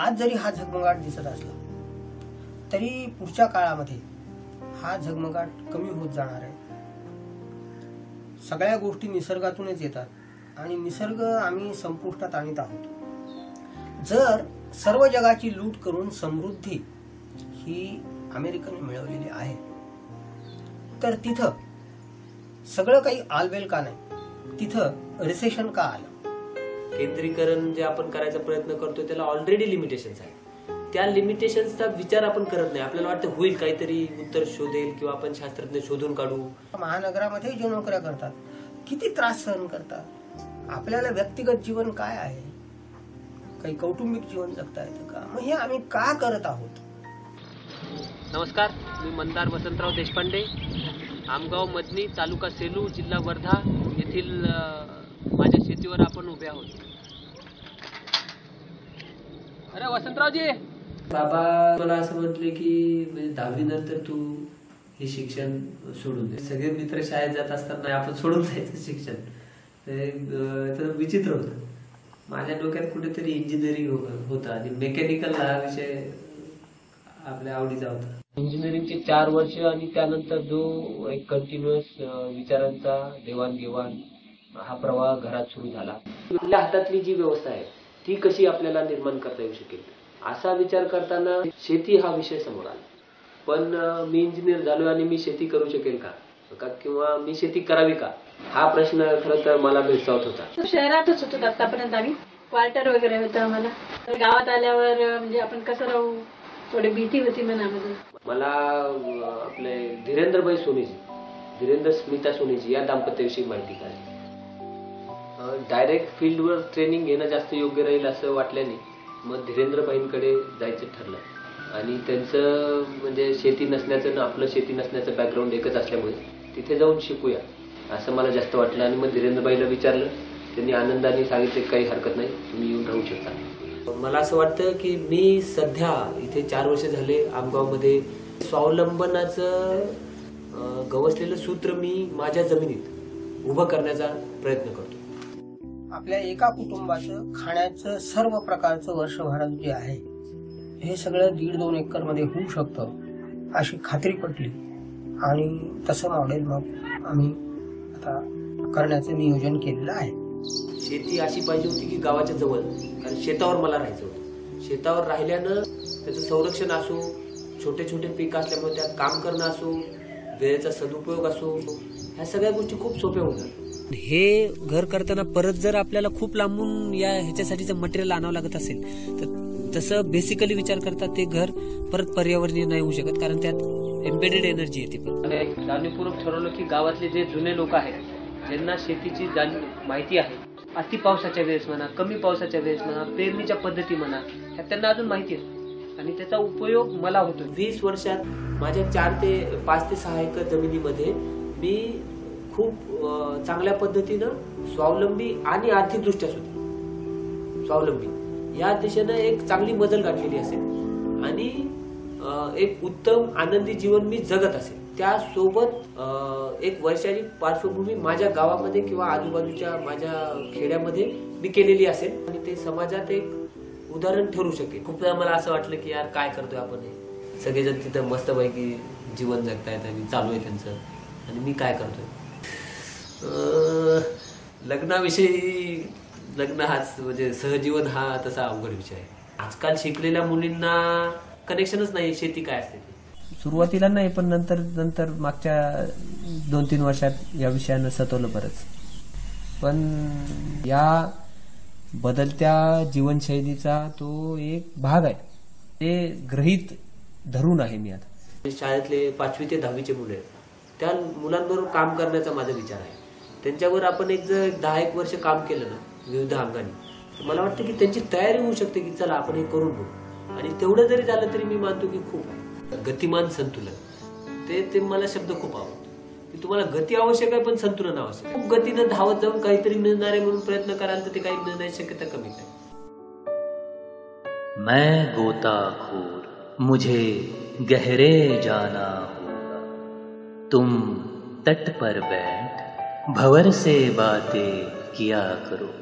आज जरी हा झगमगाट दिसत असला तरी पुढच्या काळामध्ये हा झगमगाट कमी होत जाणार आहे. सगळ्या गोष्टी निसर्गातूनच येतात आणि निसर्ग आम्ही संपुष्टात आणत आहोत. जर सर्व जगाची लूट करून समृद्धी ही अमेरिकेने मिळवलेली आहे तर तिथं सगळं काही आलबेल का नाही? तिथं रिसेशन का आलं? केंद्रीकरण जे आपण करायचा प्रयत्न करतो त्याला ऑलरेडी लिमिटेशन्स आहे त्या लिमिटेशन्सचा विचार आपण करत नाही. आपल्याला वाटतं होईल काहीतरी उत्तर शोधेल किंवा आपण शास्त्रज्ञ शोधून काढू. महानगरामध्ये जे नोकऱ्या करतात किती त्रास सहन करतात? आपल्याला व्यक्तिगत जीवन काय आहे? काही कौटुंबिक जीवन जगता येतं का? मग हे आम्ही का करत आहोत? नमस्कार मी मंदार वसंतराव देशपांडे आमगाव मदनी तालुका सेलू जिल्हा वर्धा येथील माझ्या शेतीवर आपण उभे आहोत. अरे वसंतरावजी! बाबा मला असं म्हटले की म्हणजे दहावी नंतर तू हे शिक्षण सोडून दे. सगळे मित्र शाळेत जात असताना आपण सोडून जायचं शिक्षण. तर विचित्र होतं. माझ्या डोक्यात कुठेतरी इंजिनिअरिंग होतं आणि मेकॅनिकल हा विषय आपल्या आवडीचा होता. इंजिनिअरिंगचे चार वर्ष आणि त्यानंतर जो एक कंटिन्युअस विचारांचा देवाणघेवाण हा प्रवाह घरात सुरू झाला. आपल्या हातातली जी व्यवस्था आहे ती कशी आपल्याला निर्माण करता येऊ शकेल? असा विचार करताना शेती हा विषय समोर आला. पण मी इंजिनियर झालो आणि मी शेती करू शकेल का? का किंवा मी शेती करावी का? हा प्रश्न खरं तर मला भेडसावत होता. शहरातच होतो आतापर्यंत आम्ही. क्वार्टर वगैरे होतं आम्हाला. तर गावात आल्यावर म्हणजे आपण कसं राहू? थोडी भीती होती मनामध्ये. मला आपले धीरेंद्रभाई सोनेजी धीरेंद्र स्मिता सोनेजी या दाम्पत्याविषयी माहिती काढली डायरेक्ट फील्डवर ट्रेनिंग घेणं जास्त योग्य राहील असं वाटल्याने मग धीरेंद्रबाईंकडे जायचं ठरलं. आणि त्यांचं म्हणजे शेती नसण्याचं ना आपलं शेती नसण्याचं बॅकग्राऊंड एकच असल्यामुळे तिथे जाऊन शिकूया असं मला जास्त वाटलं. आणि मग धीरेंद्रबाईला विचारलं त्यांनी आनंदाने सांगितले काही हरकत नाही तुम्ही येऊन राहू शकता. मला असं वाटतं की मी सध्या इथे चार वर्ष झाले आमगावमध्ये स्वावलंबनाचं गवसलेलं सूत्र मी माझ्या जमिनीत उभं करण्याचा प्रयत्न करतो. आपल्या एका कुटुंबाचं खाण्याचं सर्व प्रकारचं वर्षभरात जे आहे हे सगळं दीड दोन एकरमध्ये होऊ शकतं अशी खात्री पटली. आणि तसं मॉडेल मग आम्ही आता करण्याचं नियोजन केलेलं आहे. शेती अशी पाहिजे होती की गावाच्या जवळ कारण शेतावर मला राहायचं होतं. शेतावर राहिल्यानं त्याचं संरक्षण असो छोटे छोटे पीक असल्यामुळे त्यात काम करणं असो वेळेचा सदुपयोग असो ह्या सगळ्या गोष्टी खूप सोप्या होतात. हे घर करताना परत जर आपल्याला खूप लांबून या ह्याच्यासाठीचं मटेरियल आणावं लागत असेल तर तसं बेसिकली विचार करता ते घर परत पर्यावरणीय नाही होऊ शकत कारण त्यात एम्बेडेड एनर्जी येते पण. जाणीवपूर्वक ठरवलं की गावातले जे जुने लोक आहेत ज्यांना शेतीची जाणीव माहिती आहे अति पावसाच्या वेळेस म्हणा कमी पावसाच्या वेळेस म्हणा पेरणीच्या पद्धती म्हणा ह्या त्यांना अजून माहिती आहे. आणि त्याचा उपयोग मला होतो वीस वर्षात माझ्या चार ते पाच ते सहा एकर जमिनीमध्ये मी खूप चांगल्या पद्धतीनं स्वावलंबी आणि आर्थिकदृष्ट्या सुद्धा स्वावलंबी. या दिशेनं एक चांगली मजल गाठलेली असेल. आणि एक उत्तम आनंदी जीवन मी जगत असेल. त्यासोबत एक वर्षाची पार्श्वभूमी माझ्या गावामध्ये किंवा आजूबाजूच्या माझ्या खेड्यामध्ये मी केलेली असेल. आणि ते समाजात एक उदाहरण ठरू शकेल. खूप वेळा मला असं वाटलं की यार काय करतोय आपण हे? सगळेजण तिथं मस्तपैकी जीवन जगतायत आणि चालू आहे त्यांचं. आणि मी काय करतोय? लग्नाविषयी लग्न हाच म्हणजे सहजीवन हा तसा अवघड विषय आहे. आजकाल शिकलेल्या मुलींना कनेक्शनच नाही शेती काय असते ते? सुरुवातीला नाही पण नंतर नंतर मागच्या दोन तीन वर्षात या विषयानं सतवलं बरंच. पण या बदलत्या जीवनशैलीचा तो एक भाग आहे. ते ग्रहित धरून आहे मी आता. शाळेतले पाचवी ते दहावीचे मुलं आहेत. त्या मुलांबरोबर काम करण्याचा माझा विचार आहे. त्यांच्यावर आपण एक जर दहा एक वर्ष काम केलं ना विविध अंगाने तर मला वाटतं की त्यांची तयारी होऊ शकते की चला आपण हे करून बघू. आणि तेवढं जरी झालं तरी मी मानतो की खूप गतिमान संतुलन. ते ते मला शब्द खूप आवडतो. की तुम्हाला गती आवश्यक आहे पण संतुलन आवश्यक खूप गतीनं धावत जाऊन काहीतरी मिळणार आहे म्हणून प्रयत्न कराल तर ते काही मिळण्याची शक्यता कमीच आहे. मैं गोताखोर मुझे गहरे जाना होगा। तुम तट पर बैठ भंवर से बातें किया करो।